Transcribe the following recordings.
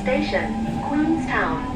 Station, Queenstown.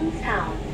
Queenstown.